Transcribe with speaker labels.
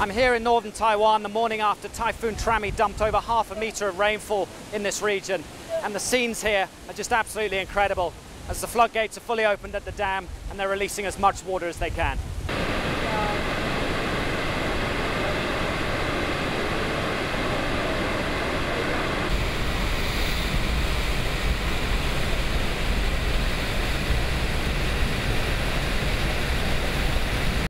Speaker 1: I'm here in northern Taiwan the morning after Typhoon Trami dumped over half a metre of rainfall in this region. And the scenes here are just absolutely incredible as the floodgates are fully opened at the dam and they're releasing as much water as they can.